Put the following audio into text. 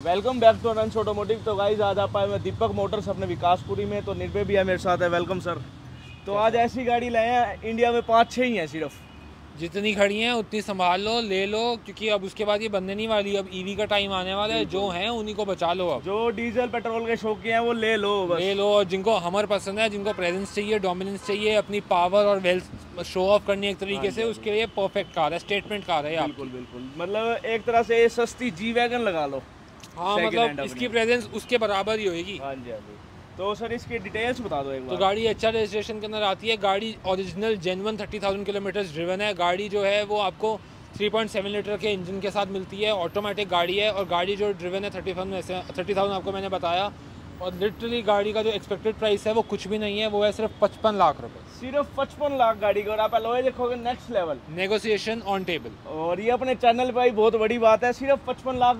Welcome back to अनंस automotive तो guys आज आप आए हुए दीपक मोटर्स अपने विकासपुरी में तो निर्भय भी है मेरे साथ है। वेलकम सर तो आज ऐसी गाड़ी लाए हैं इंडिया में पाँच छः ही हैं सिर्फ़। जितनी खड़ी हैं उतनी संभाल लो ले लो क्योंकि अब उसके बाद ये बनने नहीं वाली अब ईवी का टाइम आने वाला है जो हैं उन्हीं को बचा लो अब। जो डीजल पेट्रोल के शौकी हैं वो ले लो बस। ले लो और जिनको हमर पसंद है जिनको प्रेजेंस चाहिए डोमिनेंस चाहिए अपनी पावर और वेल्थ शो ऑफ़ करनी एक तरीके से उसके लिए परफेक्ट कार है स्टेटमेंट कार है बिल्कुल बिल्कुल। मतलब एक तरह से सस्ती जी वैगन लगा लो। हाँ मतलब इसकी प्रेजेंस उसके बराबर ही होगी हाँ जी हाँ जी। तो सर इसकी डिटेल्स बता दो एक बार। तो गाड़ी आर रजिस्ट्रेशन के अंदर आती है। गाड़ी original genuine thirty thousand kilometre driven है। गाड़ी जो है वो आपको 3.7 लीटर के इंजन के साथ मिलती है। ऑटोमेटिक गाड़ी है और गाड़ी जो ड्रिवन है थर्टी थर्टी थाउज़ेंड आपको मैंने बताया। और लिटरली गाड़ी का जो एक्सपेक्टेड प्राइस है वो कुछ भी नहीं है। वो है सिर्फ़ पचपन लाख रुपए। सिर्फ़ पचपन लाख गाड़ी का। और आप एलोए देखोगे next level negotiation on table और ये अपने चैनल पे आई बहुत बड़ी बात है। सिर्फ़ पचपन लाख